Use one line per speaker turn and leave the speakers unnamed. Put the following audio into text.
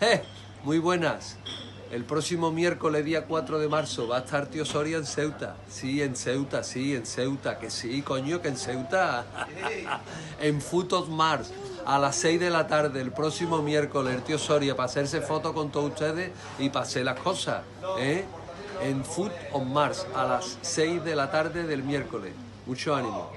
Eh, muy buenas. El próximo miércoles, día 4 de marzo, va a estar Tío Soria en Ceuta. Sí, en Ceuta, sí, en Ceuta. Que sí, coño, que en Ceuta. en Foot of Mars, a las 6 de la tarde, el próximo miércoles, el Tío Soria, para hacerse fotos con todos ustedes y para hacer las cosas. ¿eh? En Foot of Mars, a las 6 de la tarde del miércoles. Mucho ánimo.